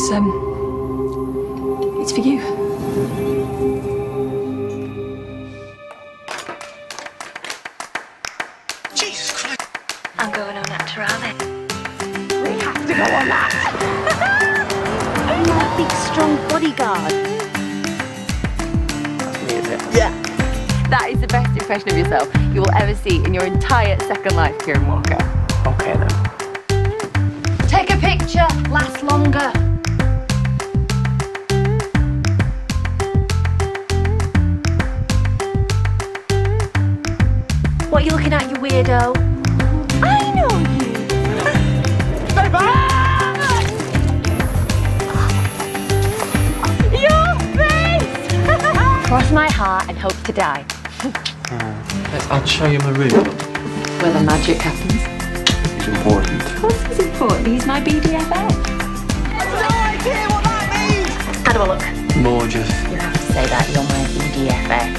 It's, um, it's for you. Jesus Christ. I'm going on naturale. We have to go on that. I'm my big, strong bodyguard. Me, is it? Yeah. That is the best impression of yourself you will ever see in your entire second life, Kieren Walker. Okay then. Take a picture, last longer. What are you looking at, you weirdo? I know you. Stay back! Your face! Cross my heart and hope to die. I'll show you my room. Where the magic happens. It's important. Of course he's important. He's my BDFF. How do I look? Gorgeous. You have to say that you're my BDFF.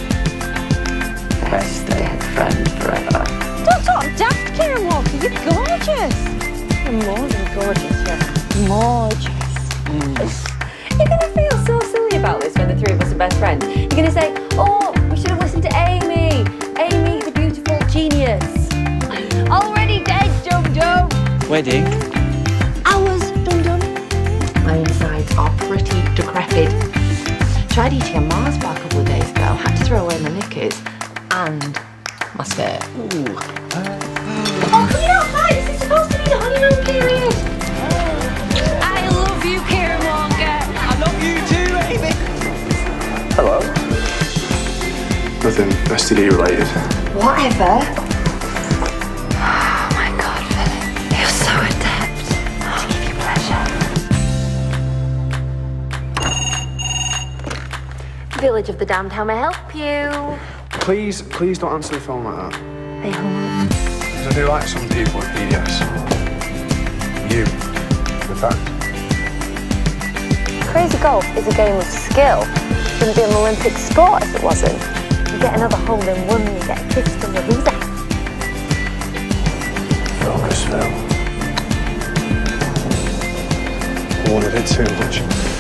best dead friend forever. Don't talk daft, Kieren Walker. You're gorgeous. You're more than gorgeous, you're gorgeous. You're gonna feel so silly about this when the three of us are best friends. You're gonna say, "Oh, we should have listened to Amy. Amy, the beautiful genius." Already dead, Dum Dum. Wedding? Hours, dum dum. My insides are pretty decrepit. Tried eating a Mars bar Oh, can we not? This is supposed to be the honeymoon period. I love you, Kieren Walker. I love you too, Amy. Hello. Nothing STD related. Whatever. Oh my god, Philip. You're so adept. To give you pleasure. Village of the Damned, how may I help you? Please, please don't answer the phone like that. They hung. Because I do like some people with PDS. You, in fact. Crazy golf is a game of skill. It wouldn't be an Olympic sport if it wasn't. You get another hole in one, you get a kiss from the loser. Focus, Phil. I wanted it too much.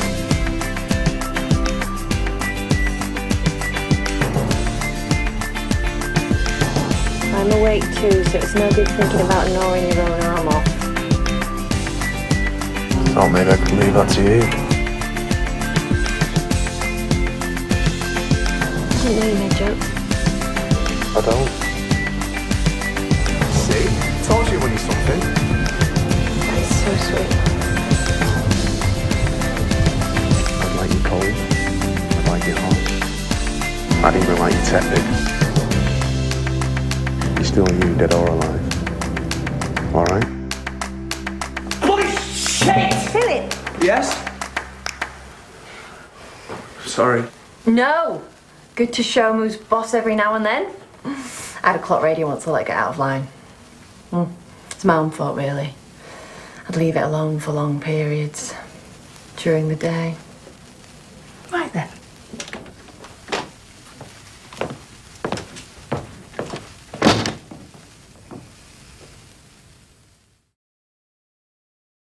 I'm awake too, so it's no good thinking about gnawing your own arm off. Oh, Thought maybe I could leave that to you. I didn't know you made jokes. I don't. See? Told you when you something. That is so sweet. I'd like you cold. I'd like you hot. I'd even like you tepid. You're still you, dead or alive. Alright? Bloody shit! Philip. Yes? Sorry. No. Good to show 'em who's boss every now and then. I had a clock radio once I let it get out of line. Hmm. It's my own fault, really. I'd leave it alone for long periods during the day.